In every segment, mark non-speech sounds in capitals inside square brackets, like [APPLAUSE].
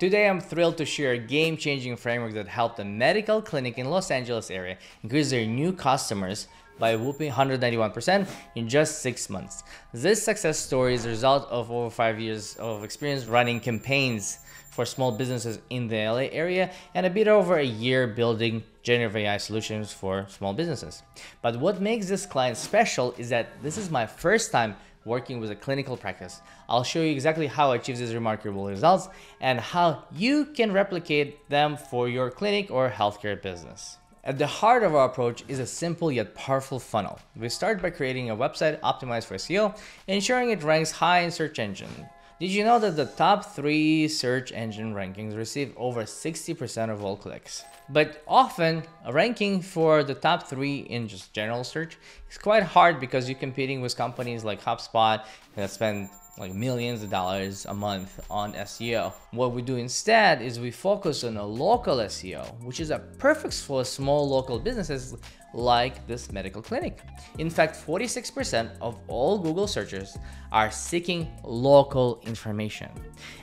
Today, I'm thrilled to share a game-changing framework that helped a medical clinic in Los Angeles area increase their new customers by whooping 191% in just six months. This success story is a result of over five years of experience running campaigns for small businesses in the LA area and a bit over a year building generative AI solutions for small businesses. But what makes this client special is that this is my first time working with a clinical practice. I'll show you exactly how I achieve these remarkable results and how you can replicate them for your clinic or healthcare business. At the heart of our approach is a simple yet powerful funnel. We start by creating a website optimized for SEO, ensuring it ranks high in search engine. Did you know that the top three search engine rankings receive over 60% of all clicks? But often, a ranking for the top three in just general search is quite hard because you're competing with companies like HubSpot that spend like millions of dollars a month on SEO. What we do instead is we focus on a local SEO, which is a perfect for small local businesses like this medical clinic. In fact, 46% of all Google searches are seeking local information,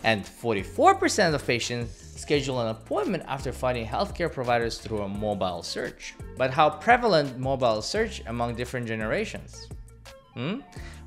and 44% of patients schedule an appointment after finding healthcare providers through a mobile search. But how prevalent mobile search among different generations? Hmm?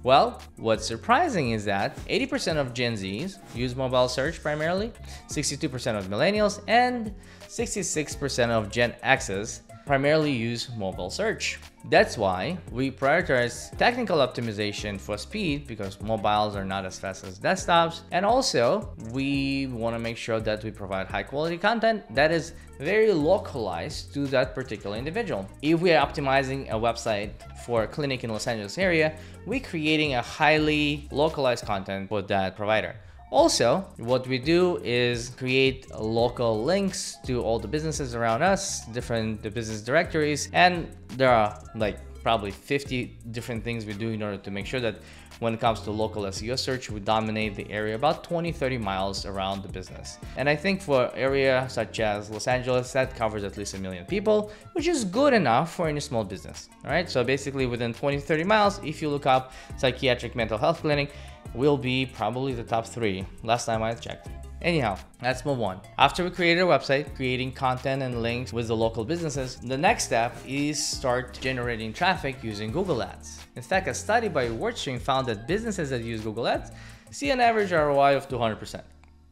Well, what's surprising is that 80% of Gen Zs use mobile search primarily, 62% of millennials, and 66% of Gen Xs primarily use mobile search. That's why we prioritize technical optimization for speed because mobiles are not as fast as desktops. And also we want to make sure that we provide high quality content that is very localized to that particular individual. If we are optimizing a website for a clinic in Los Angeles area, we're creating a highly localized content for that provider. Also, what we do is create local links to all the businesses around us, different the business directories, and there are like probably 50 different things we do in order to make sure that when it comes to local SEO search, we dominate the area about 20, 30 miles around the business. And I think for area such as Los Angeles, that covers at least a million people, which is good enough for any small business. All right. So basically within 20, 30 miles, if you look up psychiatric mental health clinic, will be probably the top three last time I checked. Anyhow, let's move on. After we created a website, creating content and links with the local businesses, the next step is start generating traffic using Google Ads. In fact, a study by WordStream found that businesses that use Google Ads see an average ROI of 200%.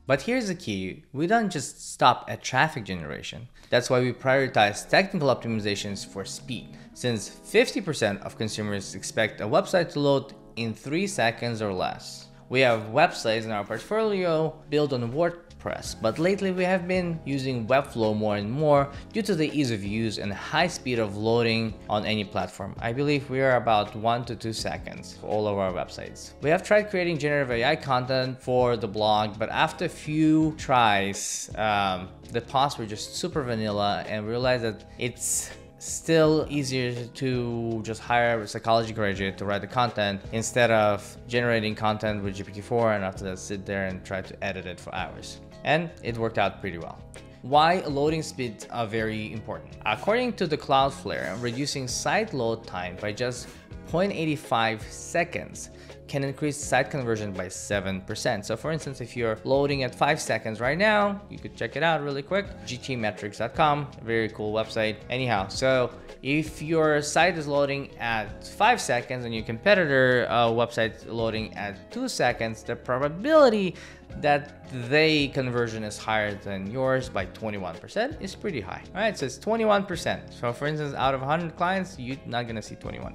But here's the key, we don't just stop at traffic generation. That's why we prioritize technical optimizations for speed, since 50% of consumers expect a website to load in 3 seconds or less. We have websites in our portfolio built on WordPress, but lately we have been using Webflow more and more due to the ease of use and high speed of loading on any platform. I believe we are about 1 to 2 seconds for all of our websites. We have tried creating generative AI content for the blog, but after a few tries, um, the posts were just super vanilla and realized that it's still easier to just hire a psychology graduate to write the content instead of generating content with GPT-4 and after that sit there and try to edit it for hours. And it worked out pretty well. Why loading speeds are very important. According to the Cloudflare, reducing site load time by just 0.85 seconds can increase site conversion by 7%. So for instance, if you're loading at 5 seconds right now, you could check it out really quick, gtmetrix.com, very cool website. Anyhow, so if your site is loading at 5 seconds and your competitor uh, website loading at 2 seconds, the probability that they conversion is higher than yours by 21% is pretty high. All right, so it's 21%. So for instance, out of 100 clients, you're not gonna see 21.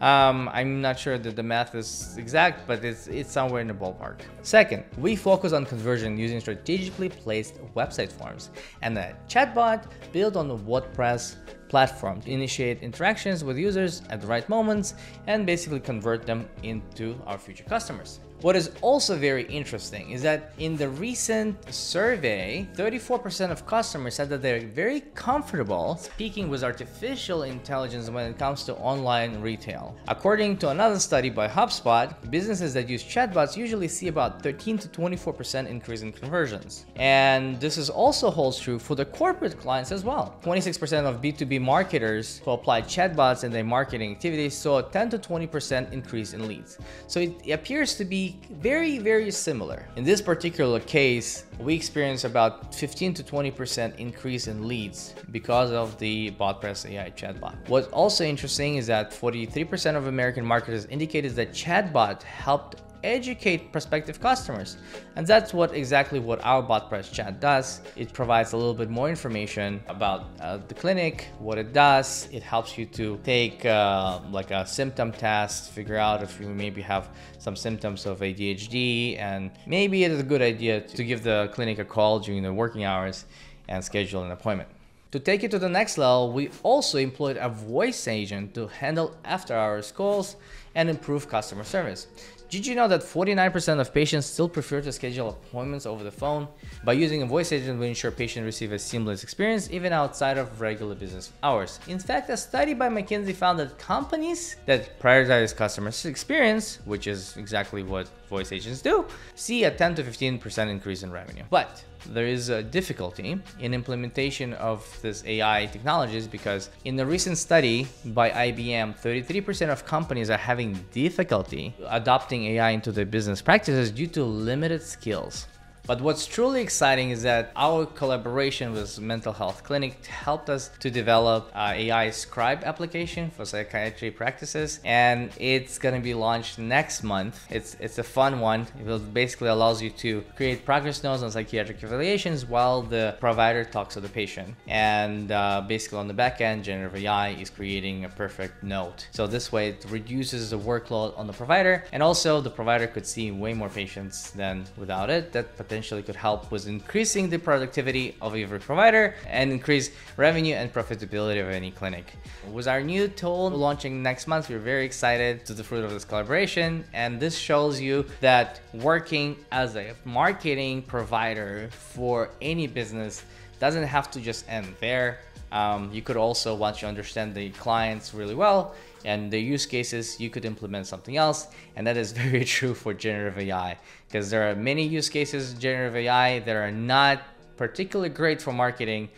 Um, I'm not sure that the math is exact, but it's, it's somewhere in the ballpark. Second, we focus on conversion using strategically placed website forms and a chatbot built on the WordPress platform to initiate interactions with users at the right moments and basically convert them into our future customers. What is also very interesting is that in the recent survey, 34% of customers said that they're very comfortable speaking with artificial intelligence when it comes to online retail. According to another study by HubSpot, businesses that use chatbots usually see about 13 to 24% increase in conversions. And this is also holds true for the corporate clients as well. 26% of B2B marketers who applied chatbots in their marketing activities saw a 10 to 20% increase in leads. So it appears to be very, very similar. In this particular case, we experienced about 15 to 20% increase in leads because of the BotPress AI chatbot. What's also interesting is that 43% of American marketers indicated that chatbot helped educate prospective customers. And that's what exactly what our BotPress chat does. It provides a little bit more information about uh, the clinic, what it does. It helps you to take uh, like a symptom test, figure out if you maybe have some symptoms of ADHD, and maybe it is a good idea to give the clinic a call during the working hours and schedule an appointment. To take it to the next level, we also employed a voice agent to handle after hours calls and improve customer service. Did you know that 49% of patients still prefer to schedule appointments over the phone? By using a voice agent, we ensure patients receive a seamless experience even outside of regular business hours. In fact, a study by McKinsey found that companies that prioritize customer experience, which is exactly what voice agents do, see a 10 to 15% increase in revenue. But there is a difficulty in implementation of this AI technologies because in a recent study by IBM, 33% of companies are having difficulty adopting AI into their business practices due to limited skills. But what's truly exciting is that our collaboration with Mental Health Clinic helped us to develop AI scribe application for psychiatry practices, and it's gonna be launched next month. It's it's a fun one. It basically allows you to create progress notes on psychiatric evaluations while the provider talks to the patient. And uh, basically on the back end, generative AI is creating a perfect note. So this way it reduces the workload on the provider, and also the provider could see way more patients than without it. That potentially could help with increasing the productivity of every provider and increase revenue and profitability of any clinic. With our new tool launching next month, we're very excited to the fruit of this collaboration. And this shows you that working as a marketing provider for any business doesn't have to just end there. Um, you could also, once you understand the clients really well, and the use cases, you could implement something else. And that is [LAUGHS] very true for generative AI because there are many use cases generative AI that are not particularly great for marketing,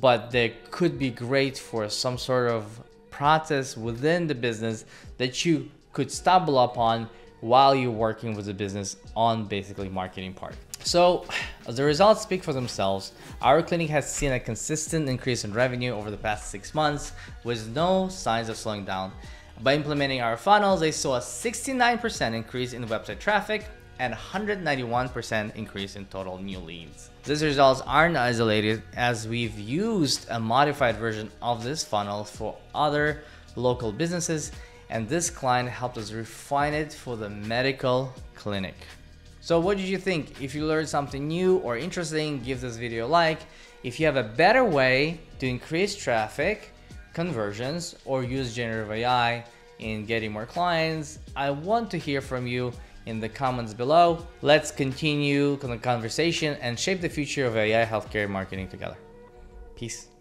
but they could be great for some sort of process within the business that you could stumble upon while you're working with the business on basically marketing part. So the results speak for themselves. Our clinic has seen a consistent increase in revenue over the past six months with no signs of slowing down. By implementing our funnels, they saw a 69% increase in website traffic and 191% increase in total new leads. These results aren't isolated as we've used a modified version of this funnel for other local businesses and this client helped us refine it for the medical clinic. So what did you think? If you learned something new or interesting, give this video a like. If you have a better way to increase traffic, conversions, or use generative AI in getting more clients, I want to hear from you in the comments below. Let's continue the conversation and shape the future of AI healthcare marketing together. Peace.